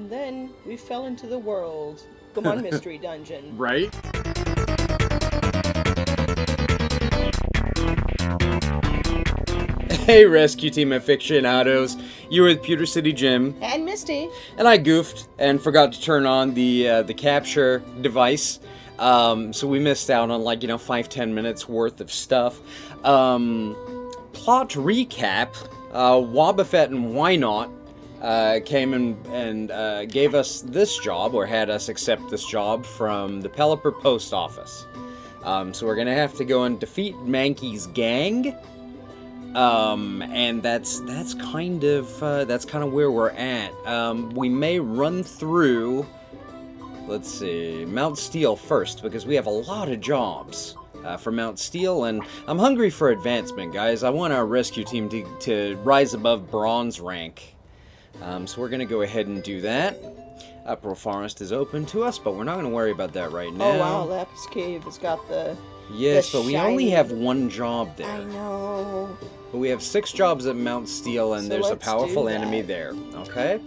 And then we fell into the world. Come on, Mystery Dungeon. Right? Hey, Rescue Team aficionados. You're with Pewter City Jim, And Misty. and I goofed and forgot to turn on the uh, the capture device. Um, so we missed out on like you know five ten minutes worth of stuff. Um, plot recap: uh, Wobbuffet and Wynaut uh, came and and uh, gave us this job, or had us accept this job from the Pelipper Post Office. Um, so we're gonna have to go and defeat Mankey's gang. Um, and that's that's kind of uh, that's kind of where we're at. Um, we may run through. Let's see, Mount Steel first because we have a lot of jobs uh, for Mount Steel, and I'm hungry for advancement, guys. I want our rescue team to to rise above bronze rank. Um, so we're gonna go ahead and do that. Uproar Forest is open to us, but we're not gonna worry about that right now. Oh wow, Lapis Cave has got the. Yes, the but we only have one job there. I know. But we have six jobs at Mount Steel, and So there's a powerful enemy there. Okay?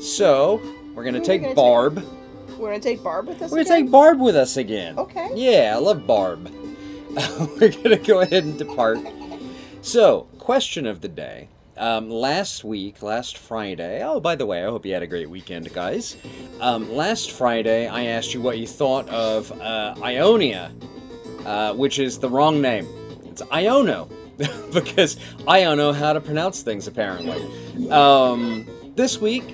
So, we're are we take gonna take? Barb. We're gonna take Barb with us. We're gonna take Barb with us again. Okay. Yeah, I love Barb. we're gonna go ahead and depart. So, question of the day. Um, last week, last Friday. Oh, by the way, I hope you had a great weekend, guys. Um, last Friday, I asked you what you thought of uh, Ionia, uh, which is the wrong name. It's Iono, because I don't know how to pronounce things apparently. Um, this week,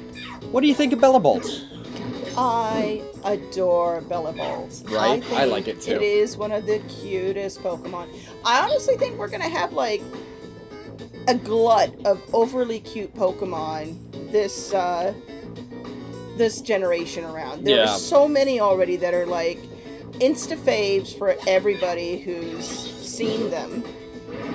what do you think of Bellibolt? I adore Bellibolt. Right? I think like it too. It is one of the cutest Pokemon. I honestly think we're gonna have like a glut of overly cute Pokemon this uh this generation around. There Yeah. are so many already that are like insta faves for everybody who's seen them.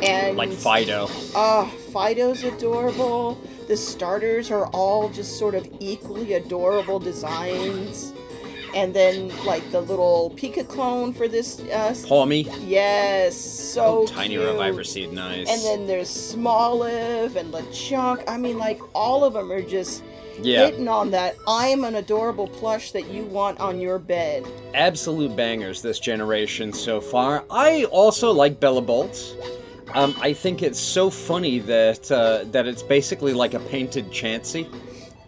And Like Fidough. Oh, Fidough's adorable. The starters are all just sort of equally adorable designs. And then, like, the little Pika clone for this. Uh, Pawmi. yes, so tiny cute. of I've nice. And then there's Smoliv and LeChonk. I mean, like, all of them are just yeah, hitting on that I'm an adorable plush that you want on your bed. absolute bangers this generation so far. I also like Bellibolts. Um, I think it's so funny that uh, that it's basically like a painted Chansey.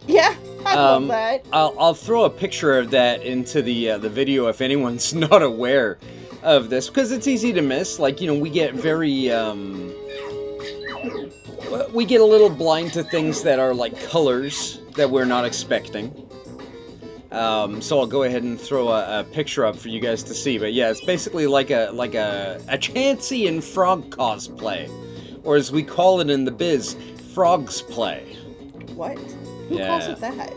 Yeah, I Um. I'll, I'll throw a picture of that into the uh, the video if anyone's not aware of this because it's easy to miss. Like you know, we get very um, we get a little blind to things that are like colors that we're not expecting. Um, so I'll go ahead and throw a, a picture up for you guys to see. But yeah, it's basically like a like a a Chansey and frog cosplay, or as we call it in the biz, frogs play. What? Who calls it that?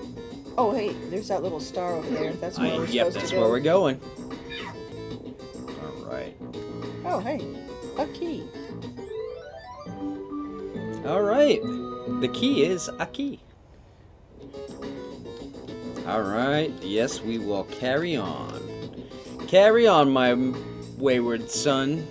Oh, hey, there's that little star over there. That's where I, we're yep, supposed that's to go. that's where we're going. All right. Oh, hey, a key. All right. The key is a key. All right. Yes, we will carry on. Carry on, my wayward son.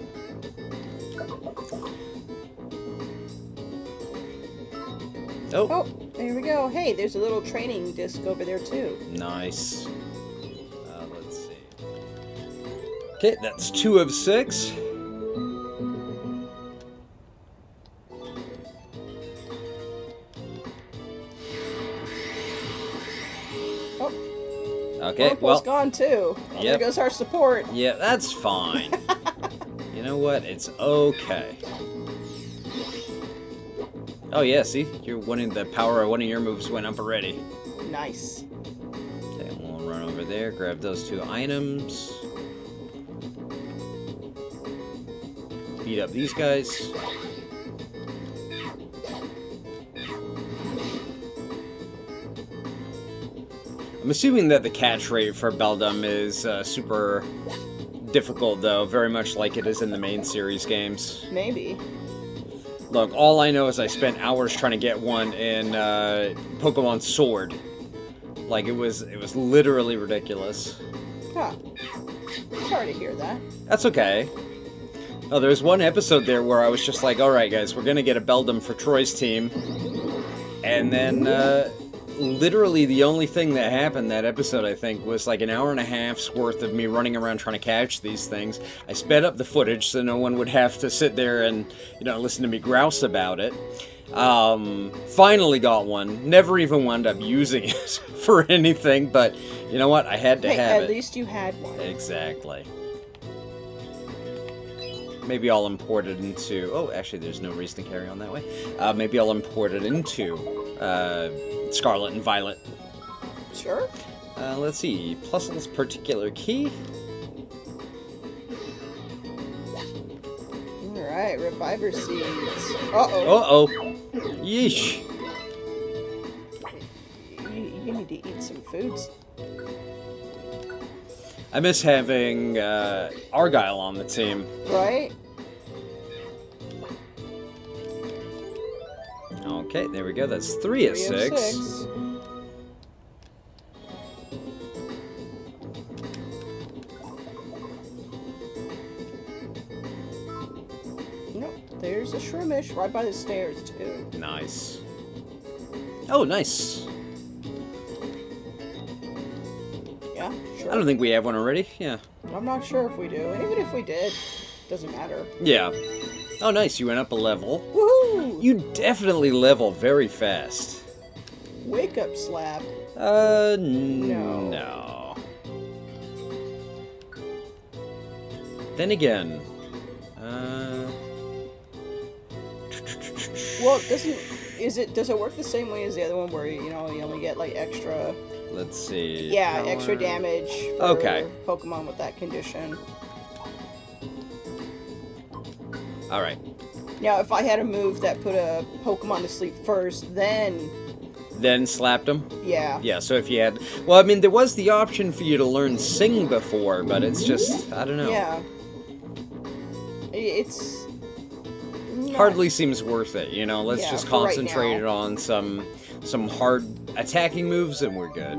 Oh, Oh, there we go. Hey, there's a little training disc over there too. nice. Uh, let's see. Okay, that's two of six. Oh, Okay, Whirlpool's well, gone too. Oh, Yep. There goes our support. Yeah, that's fine. you know what? It's okay. Oh yeah, see, you're winning the power of one of your moves went up already. Nice. Okay, we'll run over there, grab those two items. Beat up these guys. I'm assuming that the catch rate for Beldum is uh, super difficult, though, very much like it is in the main series games. Maybe. Look, all I know is I spent hours trying to get one in uh, Pokemon Sword. Like it was, it was literally ridiculous. Huh. Sorry to hear that. That's okay. Oh, there's one episode there where I was just like, "All right, guys, we're gonna get a Beldum for Troy's team," and then uh, literally the only thing that happened that episode, I think, was like an hour and a half's worth of me running around trying to catch these things. I sped up the footage so no one would have to sit there and, you know, listen to me grouse about it. Um, finally got one. Never even wound up using it for anything, but you know what? I had to Hey, have at it. At least you had one. Exactly. Maybe I'll import it into. Oh, actually, there's no reason to carry on that way. Uh, maybe I'll import it into uh, Scarlet and Violet. Sure. Uh, let's see. Plus this particular key. Alright, reviver seeds. Uh-oh. Uh oh. Yeesh. You, you need to eat some foods. I miss having uh, Argyle on the team. Right? Okay, there we go. That's three of of six. Nope. There's a shroomish right by the stairs, too. Nice. Oh, nice. I don't think we have one already. Yeah. I'm not sure if we do. And even if we did, doesn't matter. Yeah. Oh, nice. You went up a level. Woohoo! You definitely level very fast. Wake up slap. Uh, No. no. Then again, uh. Well, doesn't is it does it work the same way as the other one where you know you only get like extra Let's see. yeah extra damage for Okay. Pokemon with that condition. All right. Now, if I had a move that put a Pokemon to sleep first, then Then slapped him. yeah, Yeah. So if you had, well, I mean, there was the option for you to learn sing before, but it's just, I don't know. yeah, it's not- Hardly seems worth it. You know. Let's Yeah, just for right concentrate now. on some some hard attacking moves, and we're good.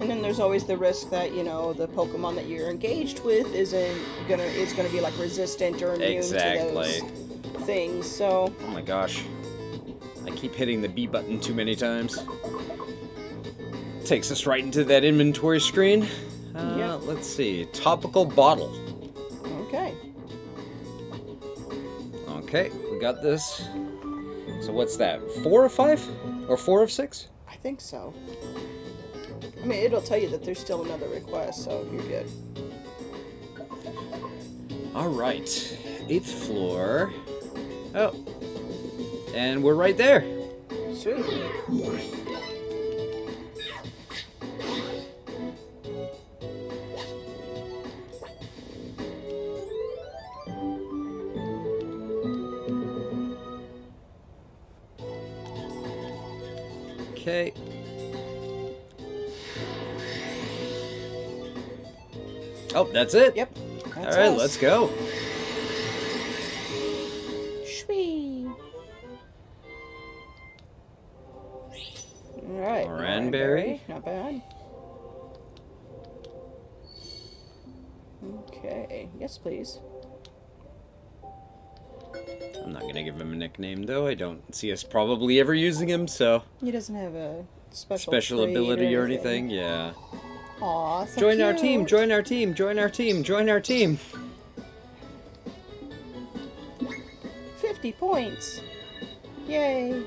And then there's always the risk that you know the Pokemon that you're engaged with isn't gonna is gonna be like resistant or immune Exactly. to those things. So Oh my gosh. I keep hitting the B button too many times. Takes us right into that inventory screen. Uh, Yep. Let's see. Topical bottle. okay, Okay, got this. So what's that? Four of five? Or four of six? I think so. I mean, it'll tell you that there's still another request, so you're good. Alright. Eighth floor. Oh. And we're right there. Sweet. Oh, that's it? Yep. All right, us. let's go. Sweet. All right. Moranberry. Not bad. Okay. Yes, please. I'm not gonna give him a nickname though. I don't see us probably ever using him, so He doesn't have a special special ability or anything. Yeah. Aw, so join our team. Join our team. Join our team. Join our team. 50 points. Yay.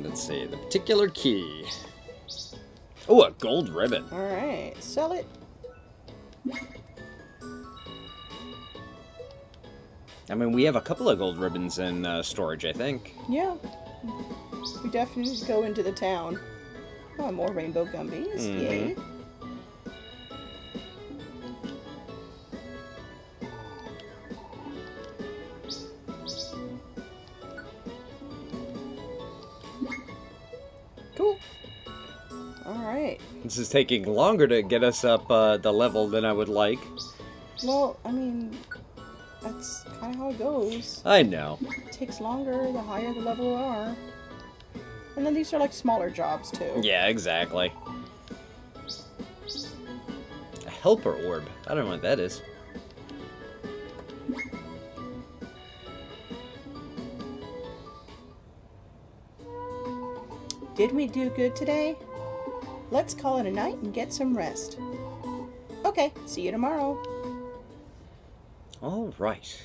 Let's see the particular key. Oh, a gold ribbon. All right. Sell it. I mean, we have a couple of gold ribbons in uh, storage, I think. Yeah. We definitely need to go into the town. Oh, more rainbow gummies. Mhm. Yay. Cool. Alright. This is taking longer to get us up uh, the level than I would like. Well, I mean, that's kind of how it goes. I know. It takes longer the higher the level are. And then these are like smaller jobs too. Yeah, exactly. A helper orb. I don't know what that is. Did we do good today? Let's call it a night and get some rest. Okay, see you tomorrow. All right.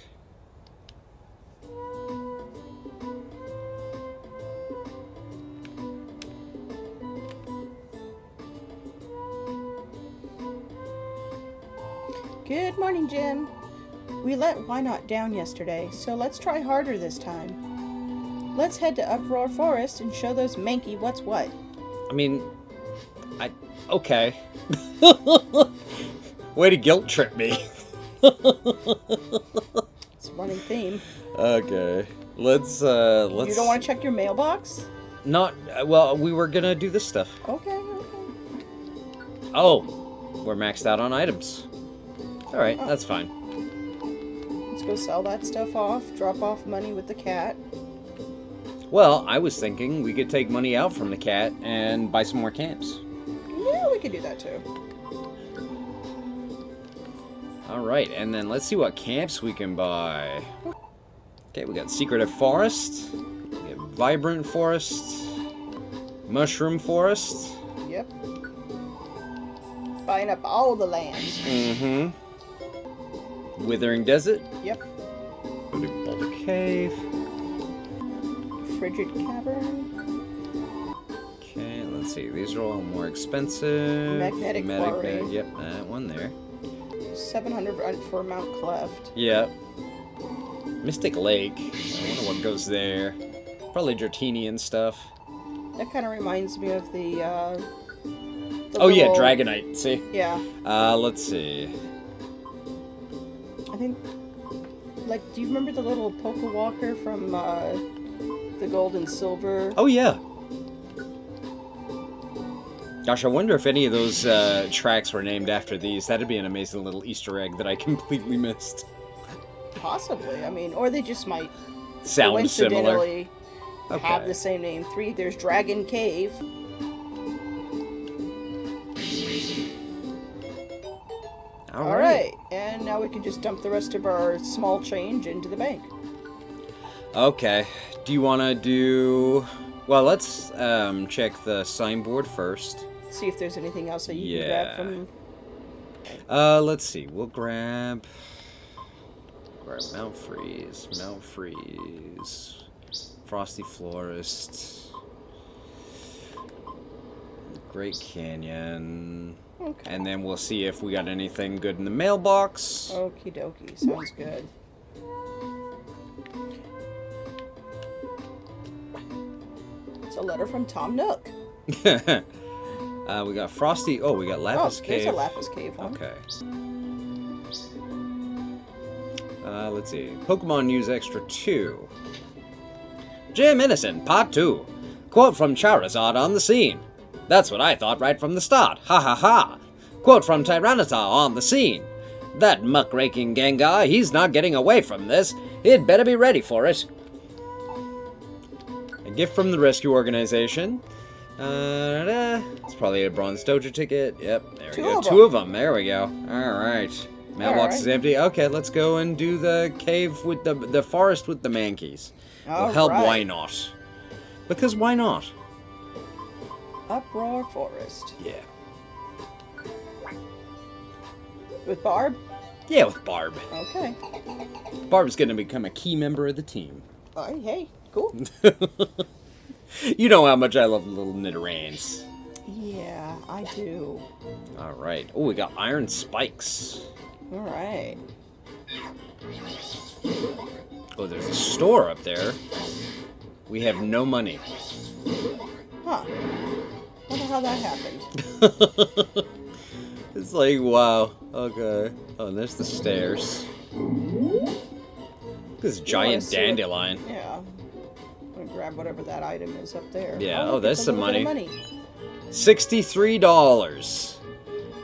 Good morning, Jim. We let Wynaut down yesterday, so let's try harder this time. Let's head to Uproar Forest and show those Mankey what's what. I mean, I okay. Way to guilt trip me. It's a running theme. okay, let's uh let's. You don't want to check your mailbox? Not uh, well. We were gonna do this stuff. Okay, okay. Oh, we're maxed out on items. All right, Oh. that's fine. Let's go sell that stuff off, drop off money with the cat. Well, I was thinking we could take money out from the cat and buy some more camps. Yeah, we could do that too. All right, and then let's see what camps we can buy. Okay, we got Secretive Forest, Vibrant Forest, Mushroom Forest. Yep. Buying up all the land. Mm-hmm. Withering Desert, Yep. Boulder Cave. Frigid Cavern. Okay, let's see. These are all more expensive. Magnetic Quarry. Yep, that one there. 700 for Mount Cleft. Yep. Mystic Lake. I wonder what goes there. Probably Dratini and stuff. That kind of reminds me of the, uh... the Oh yeah, Dragonite. See. Yeah. Uh, let's see. I think... Like, do you remember the little Poke Walker from, uh... The Gold and Silver? Oh yeah. Gosh, I wonder if any of those uh, tracks were named after these. That'd be an amazing little Easter egg that I completely missed. Possibly. I mean, or they just might Sound similar. coincidentally have Okay. the same name. Three, there's Dragon Cave. All All right. right, and now we can just dump the rest of our small change into the bank. Okay. Do you want to do? Well, let's um, check the signboard first. See if there's anything else that you Yeah. can grab from. Uh, let's see. We'll grab grab Mount Freeze, Mount Freeze, Frosty Forest, Great Canyon, Okay. and then we'll see if we got anything good in the mailbox. Okie dokie, sounds good. It's a letter from Tom Nook. uh, we got Frosty. Oh, we got Oh, Lapis there's Cave. a Lapis Cave one. Okay. Uh, let's see. Pokemon News Extra 2. Jim Innocent, Part 2. Quote from Charizard on the scene. That's what I thought right from the start. Ha ha ha. Quote from Tyranitar on the scene. That muckraking Gengar, he's not getting away from this. He'd better be ready for it. A gift from the rescue organization. Uh, it's probably a bronze dojo ticket. Yep, there Two we go. of Two them. of them. There we go. All right. Mailbox is empty. Okay, let's go and do the cave with the the forest with the mankeys. All well, hell, right. why not? Because why not? Uproar Forest. Yeah. With Barb? Yeah, with Barb. Okay. Barb's gonna become a key member of the team. Oh, hey, cool. you know how much I love little Nidorans. yeah, I do. All right. Oh, we got iron spikes. All right. Oh, there's a store up there. We have no money. Huh. Wonder how that happened. it's like, wow. Okay. Oh, and there's the stairs. This oh, giant see what- dandelion. Yeah. I'm gonna grab whatever that item is up there. Yeah, oh, look, there's some little bit of money. money. Sixty-three dollars.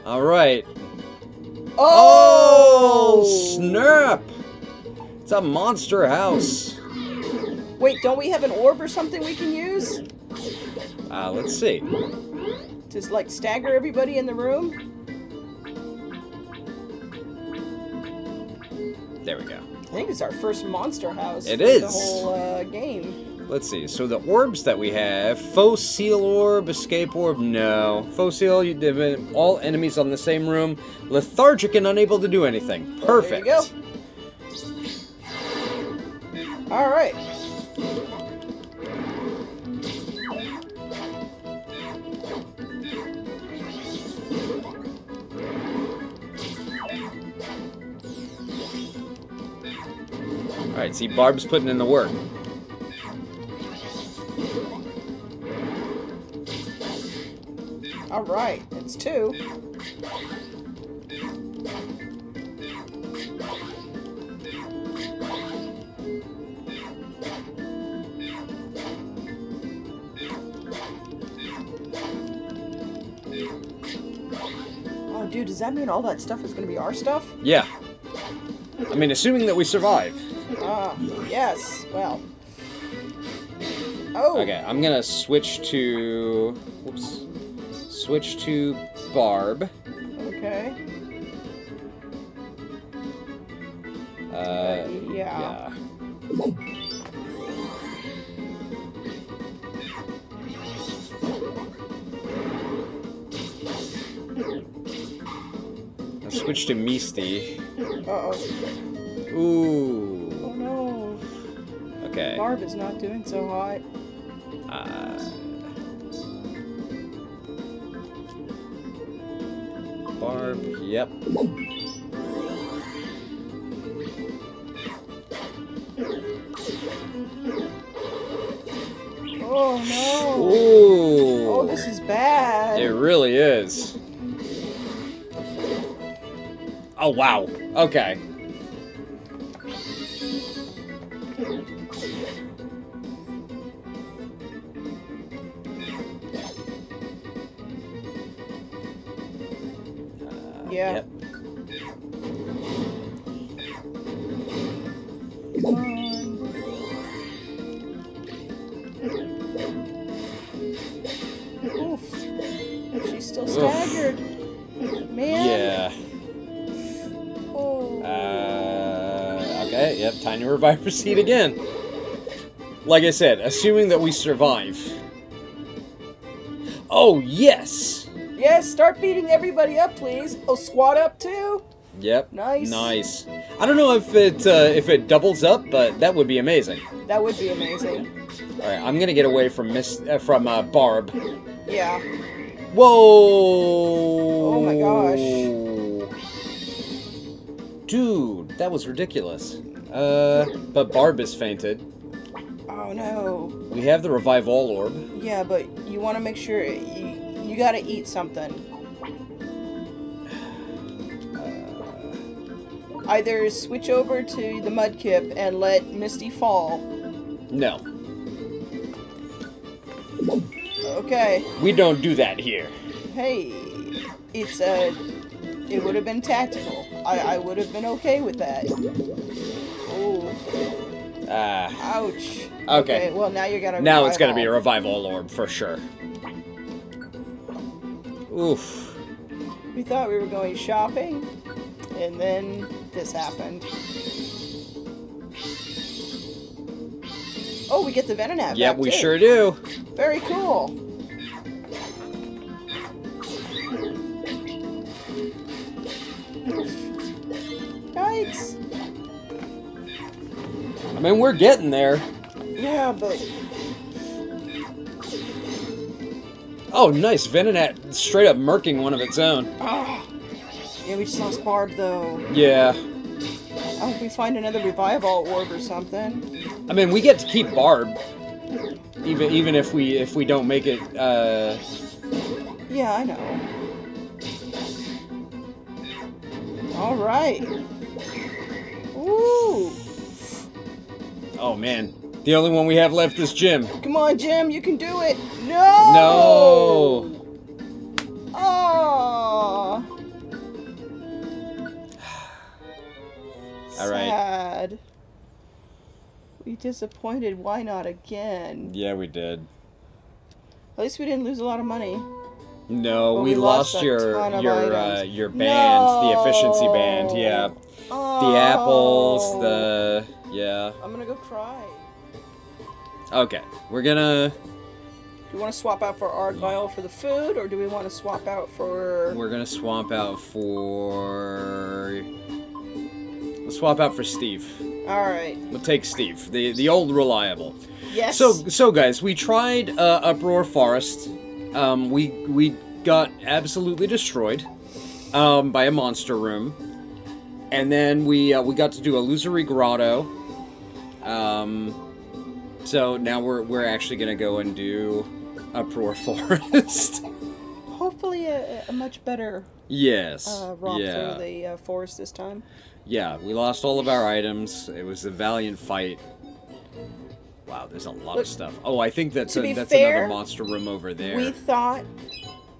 All right. Oh! oh! snap! It's a monster house. Wait, don't we have an orb or something we can use Uh, let's see. to like stagger everybody in the room? There we go. I think it's our first monster house. It is. the whole uh, game. let's see. So the orbs that we have, Foe-Seal orb, escape orb, no. Foe-Seal, you did all enemies on the same room, lethargic and unable to do anything. Perfect. Go. All right. Right, see, Barb's putting in the work. All right. It's two. Oh, dude, does that mean all that stuff is going to be our stuff? Yeah. I mean, assuming that we survive. Ah, yes. Well. Oh. Okay, I'm gonna switch to. Whoops. Switch to Barb. Okay. Uh, yeah. yeah. Switch to Misty. Ooh. Oh no. Okay. Barb is not doing so hot. Uh, Barb. Yep. Oh no. Ooh. Oh, this is bad. It really is. Oh wow. Okay. Come on. Oof. She's still staggered. Man. Yeah. Oh. Uh, okay, yep, time to revive proceed again. Like I said, assuming that we survive. Oh, yes! Yes, start beating everybody up, please. Oh, squat up too. Yep. Nice. Nice. I don't know if it uh, if it doubles up, but that would be amazing. That would be amazing. All right, I'm gonna get away from Miss uh, from uh, Barb. Yeah. Whoa! Oh my gosh. Dude, that was ridiculous. Uh, but Barb is fainted. Oh no. We have the revive all orb. Yeah, but you want to make sure you, you got to eat something. Either switch over to the mudkip and let Misty fall. No, Okay. we don't do that here. Hey, it's a. It would have been tactical. I, I would have been okay with that. Oh, Ah. ouch. Okay. Well, now you're gonna. now it's gonna be a revival orb for sure. Oof. We thought we were going shopping, and then this happened. Oh, we get the Venonat Yep, we too. sure do. Very cool. Yikes. I mean, we're getting there. Yeah, but Oh, nice. Venonat straight up murking one of its own. ah, yeah, we just lost Barb though. Yeah. I hope we find another revive all orb or something. I mean, we get to keep Barb. Even even if we if we don't make it uh Yeah, I know. All right. Ooh, Oh man. The only one we have left is Jim. come on, Jim, you can do it. No. No. Oh. All right. Sad. We disappointed. Wynaut again? Yeah, we did. At least we didn't lose a lot of money. No, we, we lost lost, your your uh, your band, the efficiency band. Yeah, Oh. the apples, the yeah. I'm gonna go cry. Okay, we're gonna Do we want to swap out for Argyle for the food, or do we want to swap out for? we're gonna swap out for. Let's swap out for Steve. All right. We'll take Steve, the the old reliable. Yes. So so guys, we tried uh, Uproar Forest. Um, we we got absolutely destroyed um, by a monster room, and then we uh, we got to do Illusory Grotto. Um, so now we're we're actually gonna go and do Uproar Forest. hopefully a, a much better yes. uh, romp yeah. through the uh, forest this time. Yeah. We lost all of our items. It was a valiant fight. Wow, there's a lot Look, of stuff. Oh, I think that's a, that's fair, another monster room over there. We thought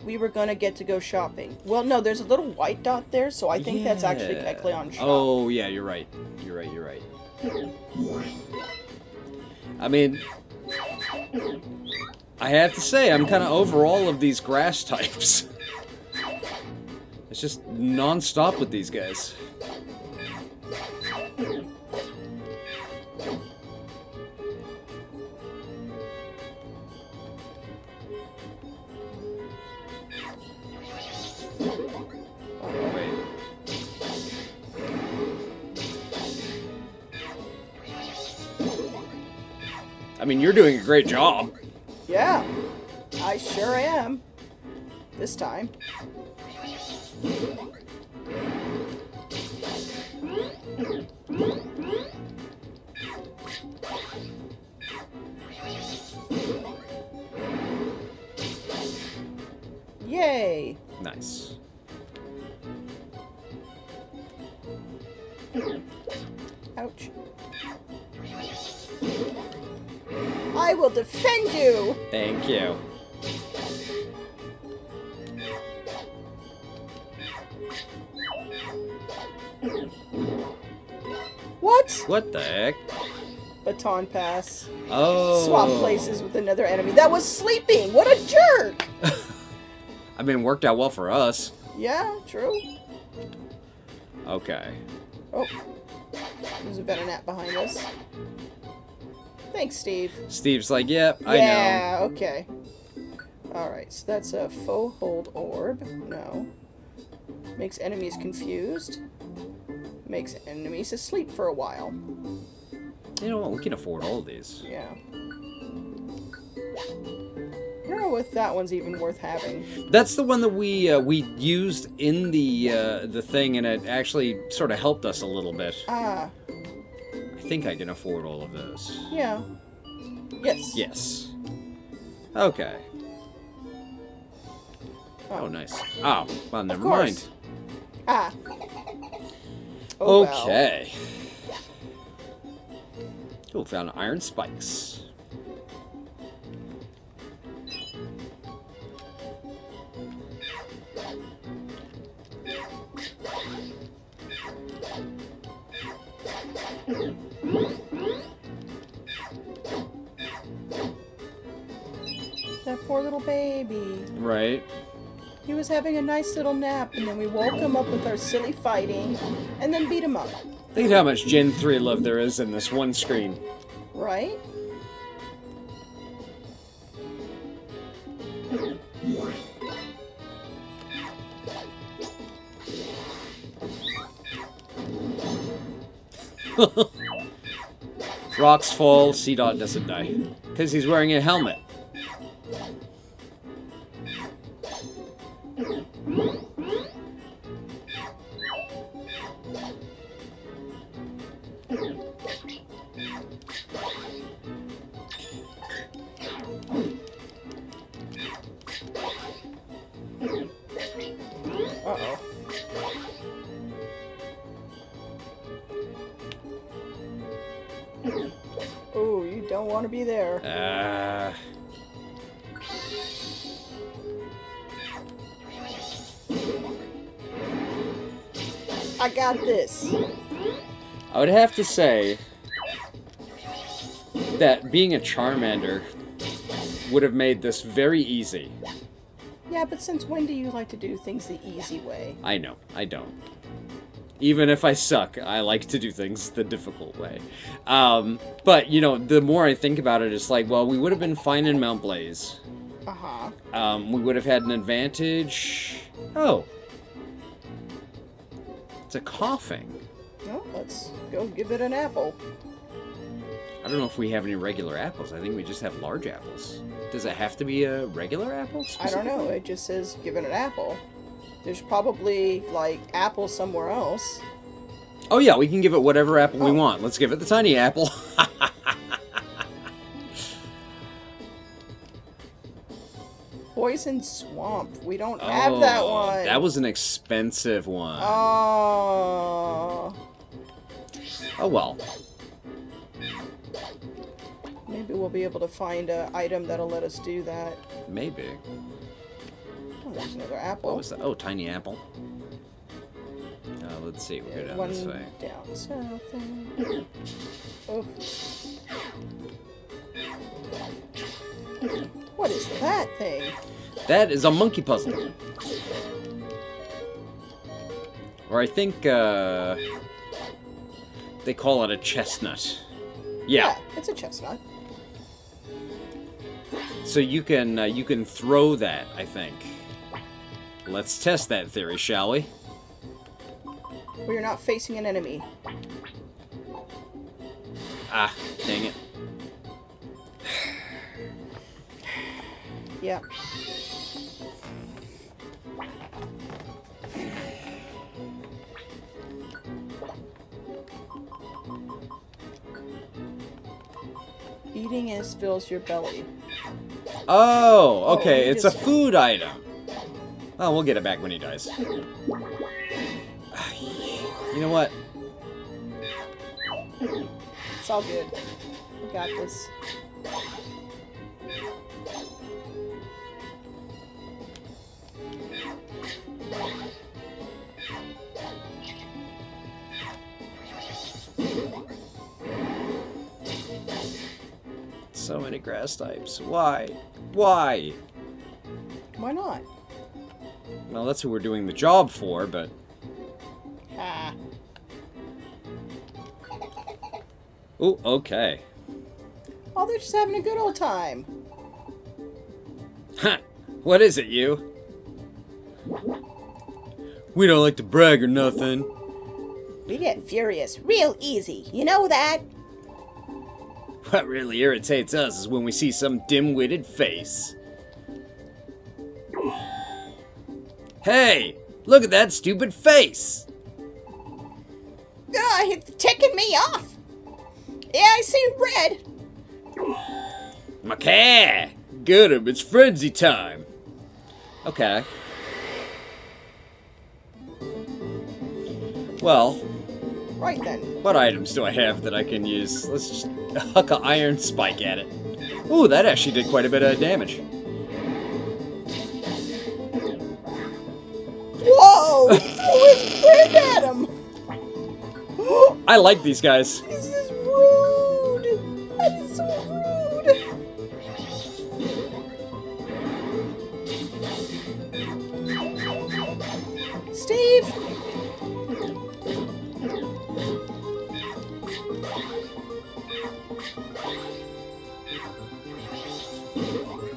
we were gonna get to go shopping. Well, no, there's a little white dot there, so I think that's actually Yeah. Kecleon shop. Oh yeah, you're right. You're right. You're right. I mean, I have to say, I'm kind of over all of these grass types. It's just non-stop with these guys. Mean, you're doing a great job. Yeah, I sure am. This time. Yay! Nice. Ouch. I will defend you! Thank you. What? What the heck? Baton pass. Oh. Swap places with another enemy. That was sleeping! What a jerk! I mean, it worked out well for us. Yeah, true. Okay. Oh. There's a better nap behind us. Thanks, Steve. Steve's like, yep, I know. yeah, okay. Alright, so that's a Foe-Hold orb. No. Makes enemies confused. Makes enemies asleep for a while. You know what? We can afford all of these. Yeah. I don't know if that one's even worth having. That's the one that we uh, we used in the uh, the thing, and it actually sort of helped us a little bit. Ah, think I can afford all of those. yeah. Yes. Yes. Okay. Oh, nice. Oh, well, never mind. Ah. Oh. Okay. Oh, found iron spikes. Little baby. Right. He was having a nice little nap, and then we woke him up with our silly fighting, and then beat him up. Think how much Gen 3 love there is in this one screen. Right? Rocks fall, Seedot doesn't die. Because he's wearing a helmet. Want to be there. Uh, I got this. I would have to say that being a Charmander would have made this very easy. Yeah, but since when do you like to do things the easy way? I know, I don't. Even if I suck, I like to do things the difficult way. Um, but, you know, the more I think about it, it's like, well, we would have been fine in Mount Blaze. Uh-huh. Um, we would have had an advantage. Oh. It's a Koffing. Well, let's go give it an apple. I don't know if we have any regular apples. I think we just have large apples. Does it have to be a regular apple? I don't know. It just says give it an apple. There's probably, like, apple somewhere else. Oh yeah, we can give it whatever apple we Oh. want. Let's give it the tiny apple. Poison Swamp. We don't have oh, that one. That was an expensive one. Oh. oh well. Maybe we'll be able to find a item that'll let us do that. Maybe. There's another What apple. was that? Oh, tiny apple. Uh, let's see. We'll go down One this way. down south. Oh. What is that thing? That is a monkey puzzle. Or I think uh, they call it a chestnut. Yeah. it's a chestnut. So you can uh, you can throw that. I think. Let's test that theory, shall we? We are not facing an enemy. Ah, dang it. Yeah. Eating is fills your belly. Oh, okay. he it's a food item. Oh, we'll get it back when he dies. You know what? It's all good. We got this. So many grass types. Why? Why? Why not? Well, that's who we're doing the job for, but Ah. oh, okay. Oh, they're just having a good old time. Huh. What is it, you? We don't like to brag or nothing. We get furious real easy. You know that? What really irritates us is when we see some dim-witted face. Hey, look at that stupid face. Ah, it's ticking me off. Yeah, I see red. Macaw! Get him, it's frenzy time. Okay. Well, Right then. what items do I have that I can use? Let's just huck an iron spike at it. Ooh, that actually did quite a bit of damage. His friend at him. I like these guys. This is rude. That is so rude. Steve.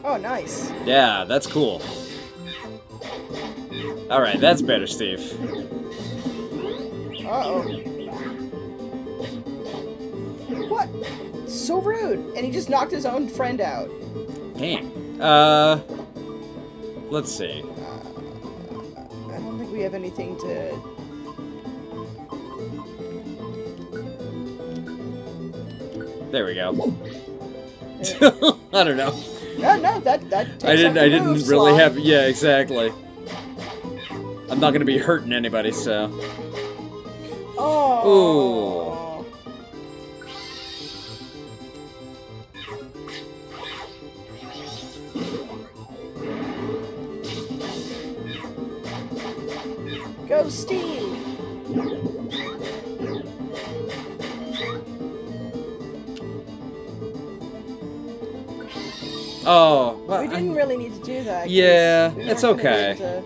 Oh, nice. Yeah, that's cool. Alright, that's better, Steve. So rude. And he just knocked his own friend out. Damn. Uh, let's see. I don't think we have anything to... There we go. I don't know. No, no, that, that I didn't. I didn't really slot. have. Yeah, exactly. I'm not gonna be hurting anybody, so. Oh. Go, Steve. Oh, well, We didn't really need to do that. Yeah, it's okay.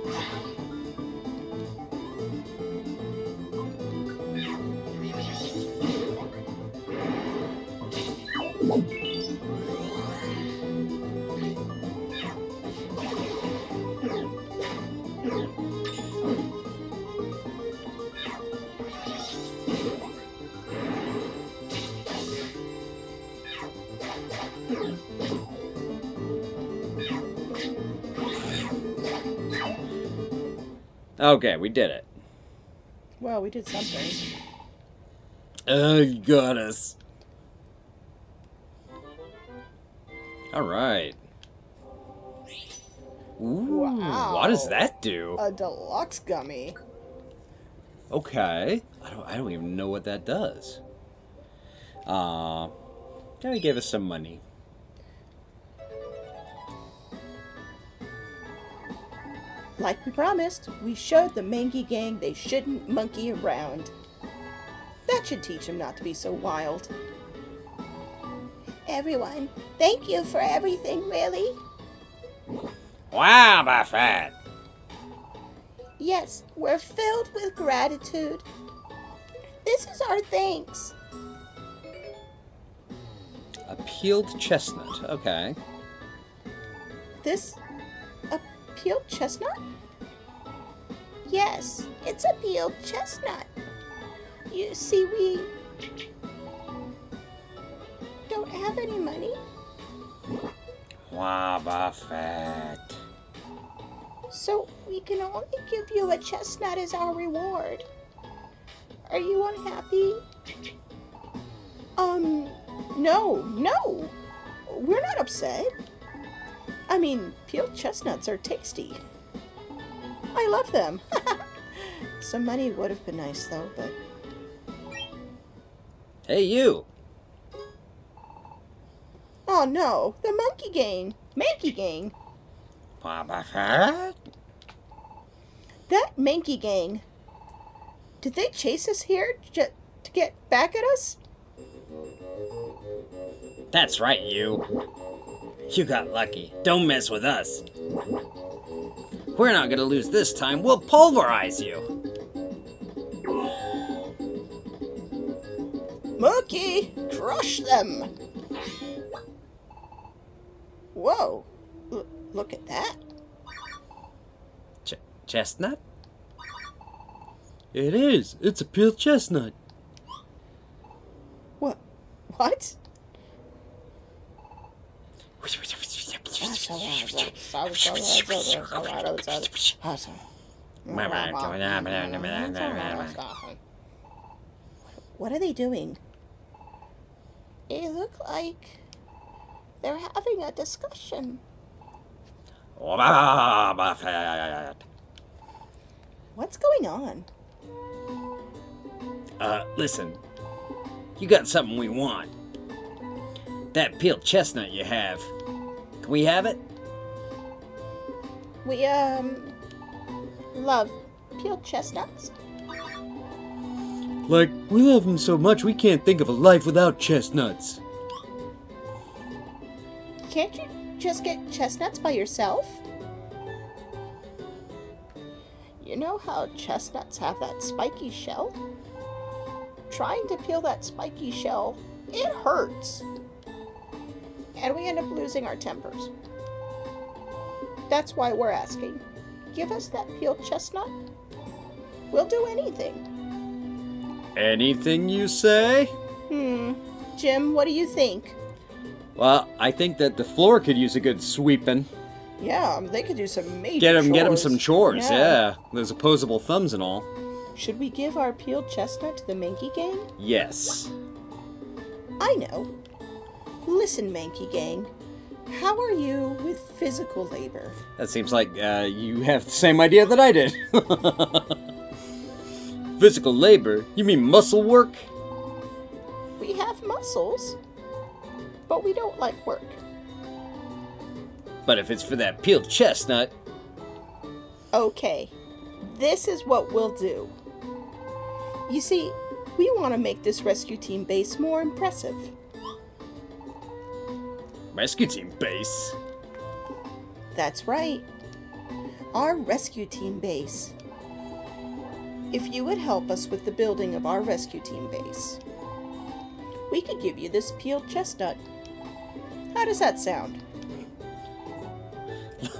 Okay, we did it. Well, we did something. Oh, you got us. Alright. Ooh, what does that do? A deluxe gummy. Okay. I don't I don't even know what that does. Uh yeah, he gave us some money. Like we promised, we showed the Mankey gang they shouldn't monkey around. That should teach them not to be so wild. Everyone, thank you for everything, really. Wow, my Buffett! Yes, we're filled with gratitude. This is our thanks. A peeled chestnut. Okay. This peeled chestnut? Yes, it's a peeled chestnut. You see, we don't have any money. Wobbuffet. So we can only give you a chestnut as our reward. Are you unhappy? Um, no, no. We're not upset. I mean, peeled chestnuts are tasty. I love them. Some money would have been nice though, but Hey, you! oh no, the monkey gang, Mankey gang, Wobbuffet? that Mankey gang. Did they chase us here to get back at us? That's right, you. You got lucky. Don't mess with us. We're not gonna lose this time. We'll pulverize you. Mankey, crush them! Whoa, L- look at that. Ch- chestnut? It is. It's a peeled chestnut. What? What? What are they doing? It look like they're having a discussion. What's going on? Uh, listen. You got something we want. That peeled chestnut you have. Can we have it? We, um, love peeled chestnuts. Like, we love them so much we can't think of a life without chestnuts. Can't you just get chestnuts by yourself? You know how chestnuts have that spiky shell? Trying to peel that spiky shell, it hurts. And we end up losing our tempers. That's why we're asking. Give us that peeled chestnut. We'll do anything. Anything you say? Hmm. Jim, what do you think? Well, I think that the floor could use a good sweeping. Yeah, they could do some major Get him, get them some chores. Yeah. those opposable thumbs and all. Should we give our peeled chestnut to the Mankey Gang? Yes. I know. Listen, Mankey Gang. How are you with physical labor? That seems like uh, you have the same idea that I did. Physical labor? You mean muscle work? We have muscles, but we don't like work. But if it's for that peeled chestnut, Okay, this is what we'll do. You see, we want to make this rescue team base more impressive. Rescue team base. That's right. Our rescue team base. If you would help us with the building of our rescue team base, we could give you this peeled chestnut. How does that sound?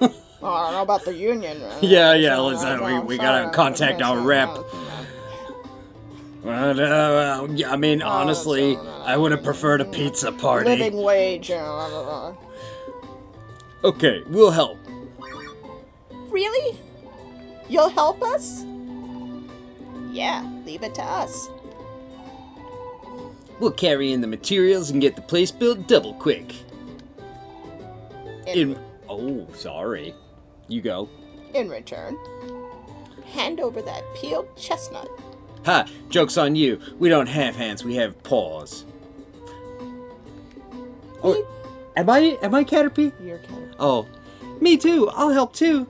I don't know about the union. Uh, yeah, yeah, listen, uh, we- we gotta contact our rep. Well, uh, I mean, honestly, I would have preferred a pizza party. Living wage. uh, Okay, we'll help. Really? You'll help us? Yeah, leave it to us. We'll carry in the materials and get the place built double quick. In, In oh, sorry. You go. in return, hand over that peeled chestnut. Ha! Joke's on you. We don't have hands, we have paws. Oh, am I am I Caterpie? Your cat. Oh, me too. I'll help too.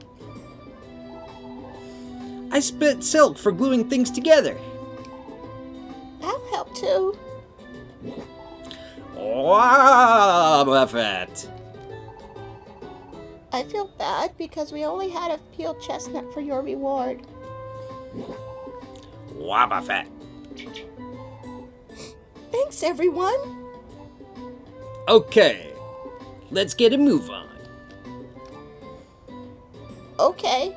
I spit silk for gluing things together. I'll help too. Wobbuffet. I feel bad because we only had a peeled chestnut for your reward. Buffett. Thanks, everyone. Okay, let's get a move on. Okay.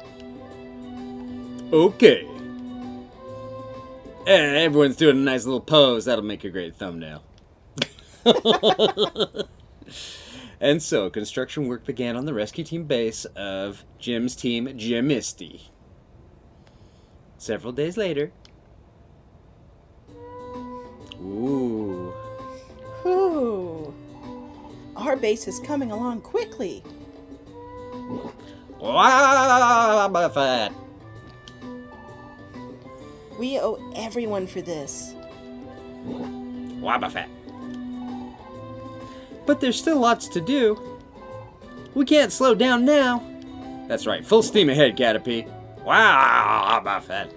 Okay. Eh, everyone's doing a nice little pose. That'll make a great thumbnail. and so, construction work began on the rescue team base of Jim's team, Jimisty. Several days later. Ooh. Whew. Our base is coming along quickly. Buffett. We owe everyone for this. Wobbuffet. But there's still lots to do. We can't slow down now. That's right, full steam ahead, Caterpie. Wow, Wobbuffet.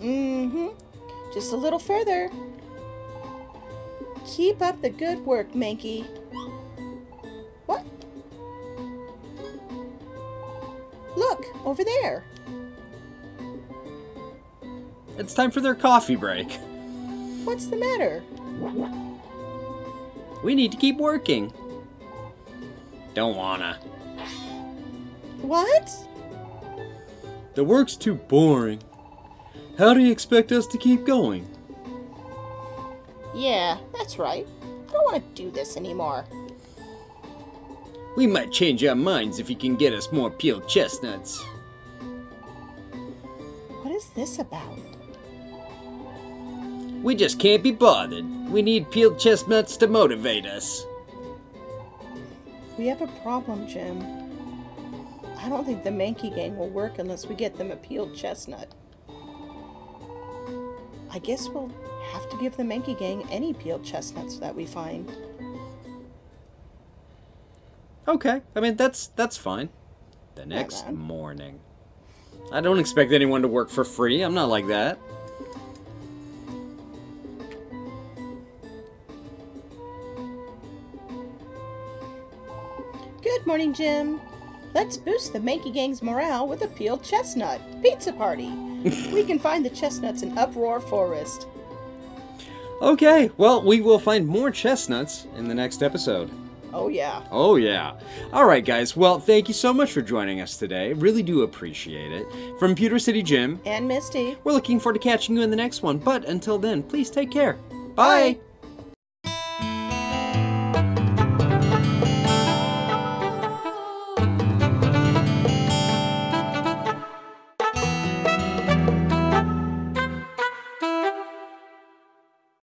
Mm-hmm. Just a little further. Keep up the good work, Mankey. What? Look, over there. It's time for their coffee break. What's the matter? We need to keep working. Don't wanna. What? The work's too boring. How do you expect us to keep going? Yeah, that's right. I don't want to do this anymore. We might change our minds if you can get us more peeled chestnuts. What is this about? We just can't be bothered. We need peeled chestnuts to motivate us. We have a problem, Jim. I don't think the Mankey gang will work unless we get them a peeled chestnut. I guess we'll have to give the Mankey gang any peeled chestnuts that we find. Okay, I mean that's that's fine. The next morning. I don't expect anyone to work for free. I'm not like that. Good morning, Jim. Let's boost the Mankey gang's morale with a peeled chestnut pizza party. we can find the chestnuts in Uproar Forest. Okay, well, we will find more chestnuts in the next episode. Oh, yeah. Oh, yeah. All right, guys. Well, thank you so much for joining us today. Really do appreciate it. From Pewter City Jim, And Misty. we're looking forward to catching you in the next one. But until then, please take care. Bye. Bye.